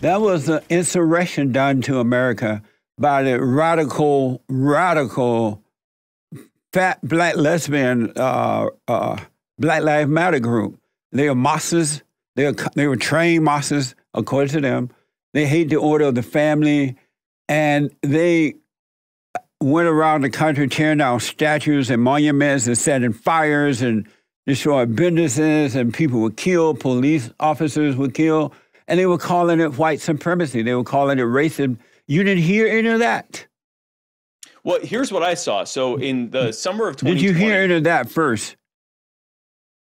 That was an insurrection done to America by the radical, radical, fat black lesbian uh, uh, Black Lives Matter group. They are Marxists. They, are, they were trained Marxists, according to them. They hate the order of the family. And they went around the country tearing down statues and monuments and setting fires and destroying businesses, and people were killed, police officers were killed, and they were calling it white supremacy. They were calling it racism. You didn't hear any of that. Well, here's what I saw. So in the summer of 2020, did you hear any of that first?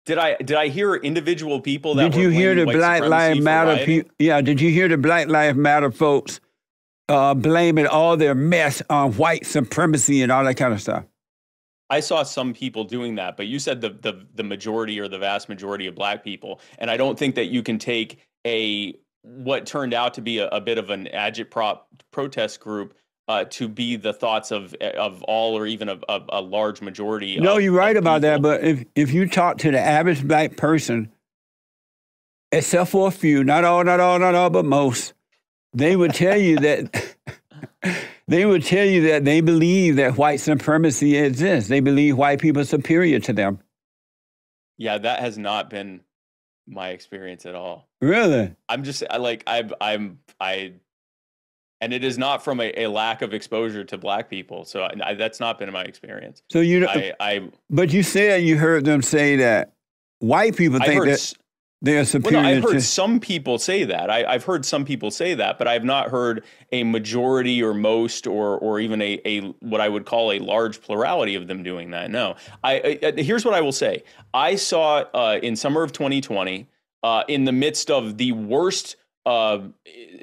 Did I did I hear individual people that did you hear the Black Lives Matter people? Yeah, did you hear the Black Lives Matter folks uh, blaming all their mess on white supremacy and all that kind of stuff? I saw some people doing that, but you said the the the majority or the vast majority of black people, and I don't think that you can take a what turned out to be a, a bit of an agitprop protest group uh, to be the thoughts of of all or even a, a, a large majority. No, of, you're right about people. that. But if if you talk to the average black person, except for a few, not all, not all, not all, but most, they would tell you that. they would tell you that they believe that white supremacy exists. They believe white people are superior to them. Yeah, that has not been my experience at all. Really? I'm just I like I'm I'm I and it is not from a, a, lack of exposure to black people. So I, I, that's not been my experience. So you know, I, I, but you said you heard them say that white people think that they're superior. Well, no, I've heard to, some people say that. I, have heard some people say that, but I've not heard a majority or most or or even a, a what I would call a large plurality of them doing that. No, I, here's what I will say. I saw uh, in summer of 2020, uh, in the midst of the worst uh,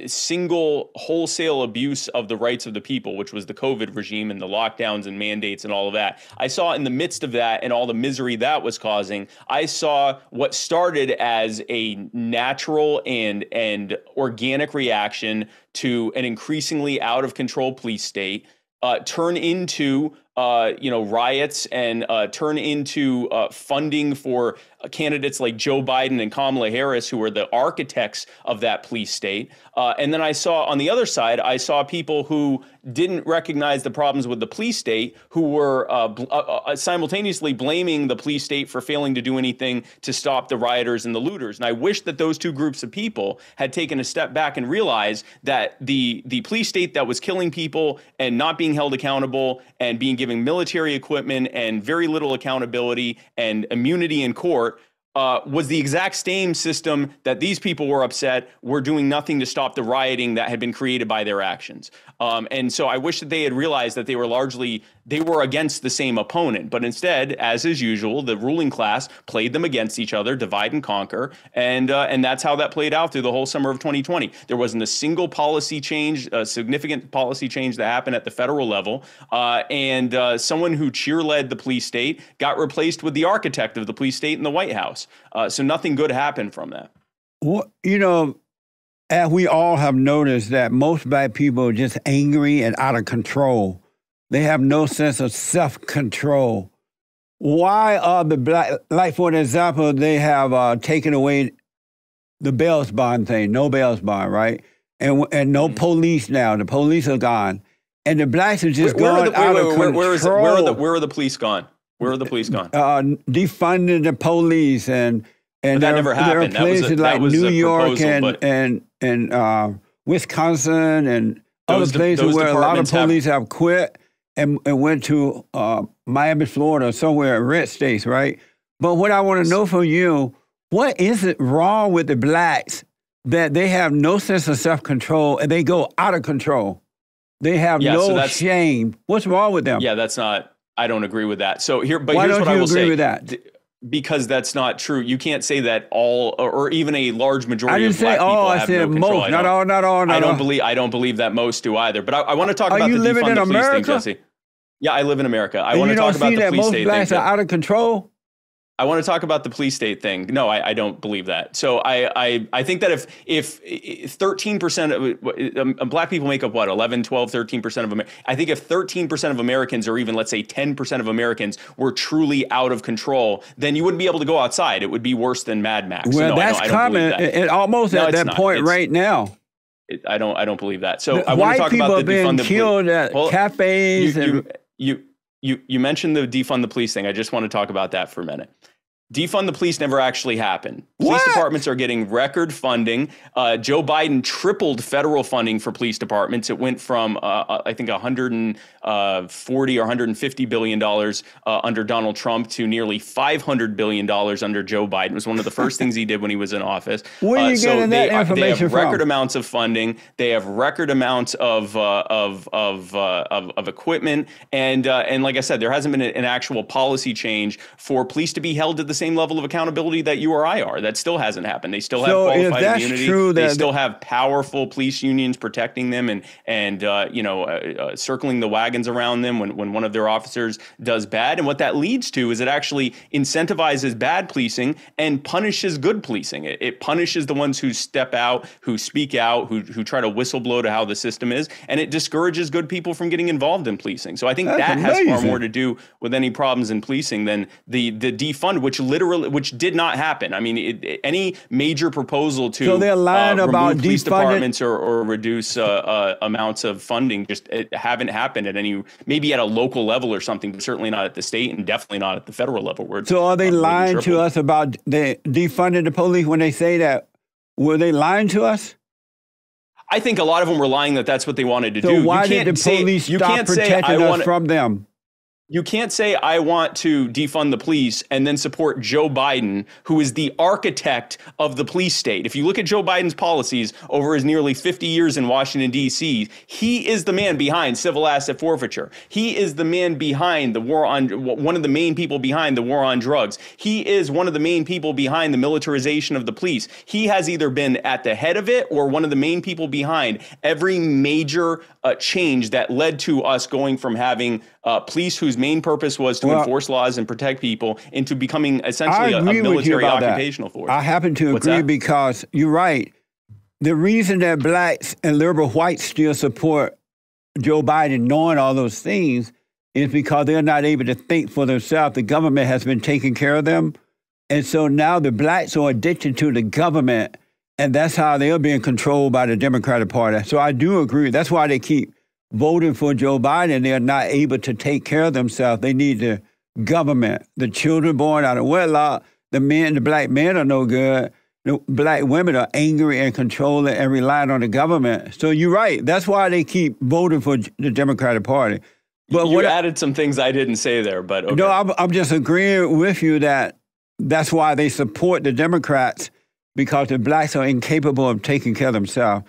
single wholesale abuse of the rights of the people, which was the COVID regime and the lockdowns and mandates and all of that. I saw in the midst of that and all the misery that was causing, I saw what started as a natural and and organic reaction to an increasingly out of control police state uh, turn into uh, you know riots and uh, turn into uh, funding for candidates like Joe Biden and Kamala Harris, who are the architects of that police state. Uh, and then I saw on the other side, I saw people who didn't recognize the problems with the police state, who were uh, bl- simultaneously blaming the police state for failing to do anything to stop the rioters and the looters. And I wish that those two groups of people had taken a step back and realized that the the police state that was killing people and not being held accountable and being given military equipment and very little accountability and immunity in court uh, was the exact same system that these people were upset were doing nothing to stop the rioting that had been created by their actions. Um, and so I wish that they had realized that they were largely they were against the same opponent, but instead, as is usual, the ruling class played them against each other, divide and conquer, and uh, and that's how that played out through the whole summer of 2020. There wasn't a single policy change, a significant policy change that happened at the federal level, uh, and uh, someone who cheer led the police state got replaced with the architect of the police state in the White House. Uh, so nothing good happened from that. Well, you know, as we all have noticed that most black people are just angry and out of control. They have no sense of self control. Why are the black, like for example, they have uh, taken away the bail bond thing, no bail bond, right? And, and no mm-hmm. police now. The police are gone. And the blacks are just where, where gone the, out wait, wait, of where, control. Where, is where, are the, where are the police gone? Where are the police gone? Uh, defunding the police and and but that never happened. There are places a, like New York and, but... and and uh, Wisconsin and those other places where a lot of police have, have quit and, and went to uh, Miami, Florida, somewhere in red states, right? But what I want to know from you, what is it wrong with the blacks that they have no sense of self control and they go out of control? They have yeah, no so shame. What's wrong with them? Yeah, that's not. I don't agree with that. So here, but Why here's what I will say. with that? because that's not true. You can't say that all or even a large majority I didn't of black say people all, I said no most, not all, not all, not I don't all. believe I don't believe that most do either. But I, I want to talk Are about you the defund in the police America? thing, Jesse. Yeah, I live in America. I and want to talk about the police most state blacks thing. are out of control. I want to talk about the police state thing. No, I, I don't believe that. So I, I, I think that if if 13% of um, um, black people make up what 11, 12, 13% of America. I think if 13% of Americans or even let's say 10% of Americans were truly out of control, then you wouldn't be able to go outside. It would be worse than Mad Max. Well, no, that's I coming. It, almost no, at that not. point it's, right now. I don't. I don't believe that. So The I want to talk about the the killed at Well, cafes you, and you, you you you mentioned the defund the police thing. I just want to talk about that for a minute. Defund the police never actually happened. Police What? departments are getting record funding. Uh, Joe Biden tripled federal funding for police departments. It went from uh, I think 140 or 150 billion dollars uh, under Donald Trump to nearly 500 billion dollars under Joe Biden. It was one of the first things he did when he was in office. Where are Uh, you so getting they, that are- they information have record from? amounts of funding. They have record amounts of uh, of of, uh, of of equipment, and uh, and like I said, there hasn't been an actual policy change for police to be held to the same level of accountability that you or I are. That still hasn't happened. They still So have if qualified immunity. true they still have powerful police unions protecting them and and uh, you know uh, uh, circling the wagons around them when when one of their officers does bad. And what that leads to is it actually incentivizes bad policing and punishes good policing. It, it punishes the ones who step out, who speak out, who who try to whistleblow to how the system is, and it discourages good people from getting involved in policing. So I think That's that has far more to do with any problems in policing than the the defund, which literally which did not happen. I mean, it- any major proposal to So they're lying uh, about police departments or, or reduce uh, uh, amounts of funding just it haven't happened at any maybe at a local level or something, but certainly not at the state and definitely not at the federal level. So are they lying to us about the defunding the police when they say that? Were they lying to us? I think a lot of them were lying that that's what they wanted to So do. why you did can't the say, police you stop can't say us want from them? You can't say I want to defund the police and then support Joe Biden, who is the architect of the police state. If you look at Joe Biden's policies over his nearly 50 years in Washington D.C., he is the man behind civil asset forfeiture. He is the man behind the war on one of the main people behind the war on drugs. He is one of the main people behind the militarization of the police. He has either been at the head of it or one of the main people behind every major uh, change that led to us going from having uh, police whose main purpose was to Well, enforce laws and protect people into becoming essentially a, a agree with you military occupational that. force. I happen to What's agree that? because you're right. The reason that blacks and liberal whites still support Joe Biden, knowing all those things, is because they're not able to think for themselves. The government has been taking care of them. And so now the blacks are addicted to the government, and that's how they're being controlled by the Democratic Party. So I do agree. That's why they keep voting for Joe Biden. They're not able to take care of themselves. They need the government. The children born out of wedlock, the men, the black men are no good. The black women are angry and controlling and relying on the government. So you're right. That's why they keep voting for the Democratic Party. But you what added some things I didn't say there, but okay. no, I'm, I'm just agreeing with you that that's why they support the Democrats because the blacks are incapable of taking care of themselves.